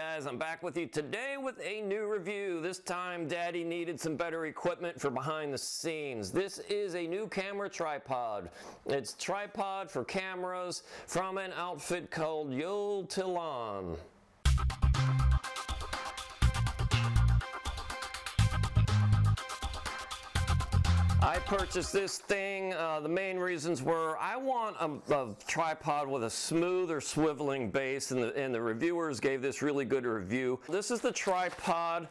guys, I'm back with you today with a new review. This time daddy needed some better equipment for behind the scenes. This is a new camera tripod. It's tripod for cameras from an outfit called Yotilon. I purchased this thing. Uh, the main reasons were I want a, a, tripod with a smooth or swiveling base, and the, and the, reviewers gave this really good review. This is the tripod.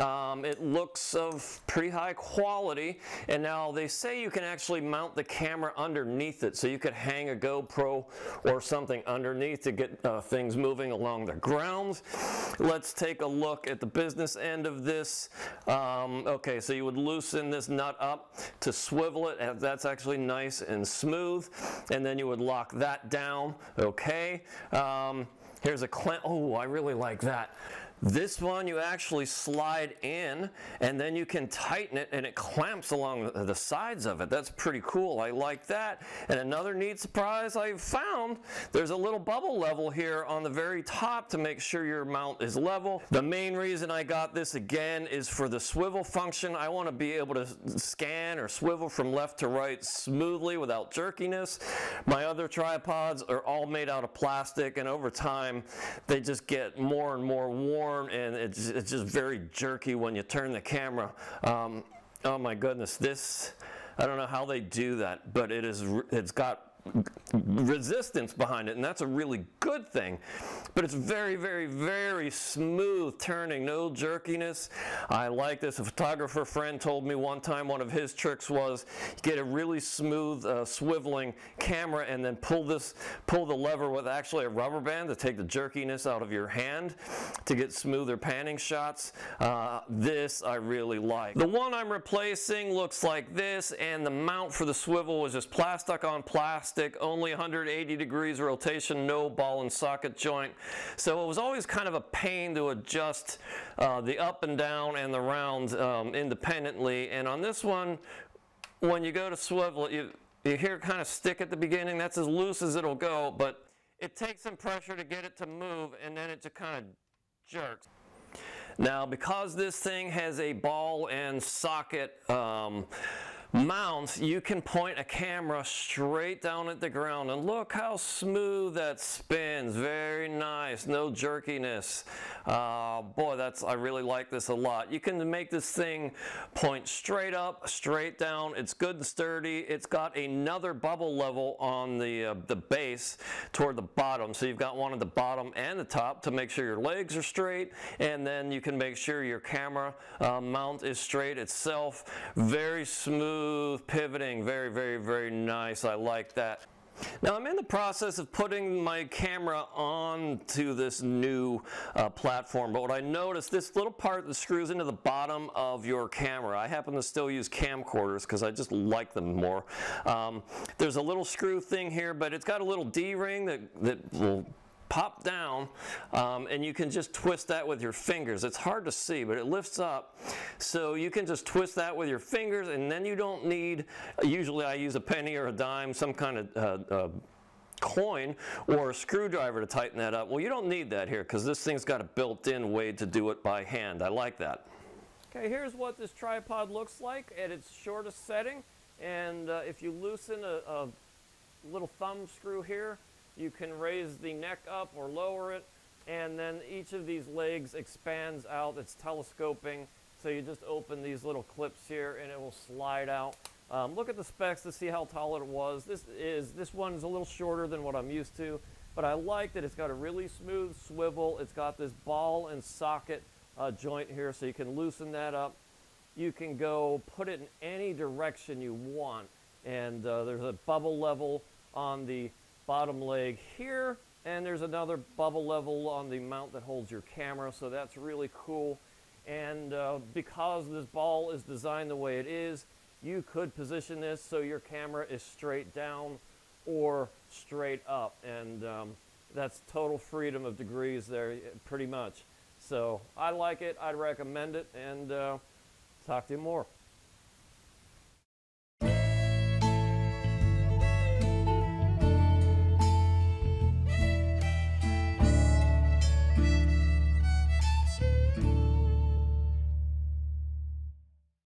Um, it looks of pretty high quality, and now they say you can actually mount the camera underneath it, so you could hang a GoPro or something underneath to get uh, things moving along the ground. Let's take a look at the business end of this. Um, okay, so you would loosen this nut up to swivel it. That's actually nice and smooth. And then you would lock that down. Okay. Um, here's a clamp. Oh, I really like that. This one you actually slide in and then you can tighten it and it clamps along the sides of it. That's pretty cool. I like that. And another neat surprise I found, there's a little bubble level here on the very top to make sure your mount is level. The main reason I got this again is for the swivel function. I want to be able to scan or swivel from left to right smoothly without jerkiness. My other tripods are all made out of plastic and over time they just get more and more warm and it's, it's just very jerky when you turn the camera. Um, oh my goodness, this, I don't know how they do that, but it is, it's got resistance behind it and that's a really good thing. But it's very very very smooth turning no jerkiness. I like this. A photographer friend told me one time one of his tricks was get a really smooth uh, swiveling camera and then pull this pull the lever with actually a rubber band to take the jerkiness out of your hand to get smoother panning shots. Uh, this I really like. The one I'm replacing looks like this and the mount for the swivel was just plastic on plastic only 180 degrees rotation, no ball and socket joint. So it was always kind of a pain to adjust uh, the up and down and the round um, independently. And on this one, when you go to swivel it, you, you hear it kind of stick at the beginning. That's as loose as it'll go, but it takes some pressure to get it to move and then it just kind of jerks. Now because this thing has a ball and socket um, mounts, you can point a camera straight down at the ground and look how smooth that spins. Very nice, no jerkiness. Uh, boy, that's I really like this a lot. You can make this thing point straight up, straight down. It's good and sturdy. It's got another bubble level on the, uh, the base toward the bottom. So you've got one at the bottom and the top to make sure your legs are straight and then you can make sure your camera uh, mount is straight itself. Very smooth smooth pivoting, very, very, very nice. I like that. Now I'm in the process of putting my camera onto this new uh, platform, but what I noticed, this little part that screws into the bottom of your camera, I happen to still use camcorders because I just like them more. Um, there's a little screw thing here, but it's got a little D-ring that, that will pop down um, and you can just twist that with your fingers. It's hard to see, but it lifts up. So you can just twist that with your fingers and then you don't need, usually I use a penny or a dime, some kind of uh, uh, coin or a screwdriver to tighten that up. Well, you don't need that here because this thing's got a built-in way to do it by hand. I like that. Okay, here's what this tripod looks like at its shortest setting. And uh, if you loosen a, a little thumb screw here, you can raise the neck up or lower it, and then each of these legs expands out. It's telescoping, so you just open these little clips here and it will slide out. Um, look at the specs to see how tall it was. This is this one is a little shorter than what I'm used to, but I like that it's got a really smooth swivel. It's got this ball and socket uh, joint here, so you can loosen that up. You can go put it in any direction you want, and uh, there's a bubble level on the bottom leg here and there's another bubble level on the mount that holds your camera so that's really cool and uh, because this ball is designed the way it is you could position this so your camera is straight down or straight up. And um, that's total freedom of degrees there pretty much. So I like it. I'd recommend it. And uh, talk to you more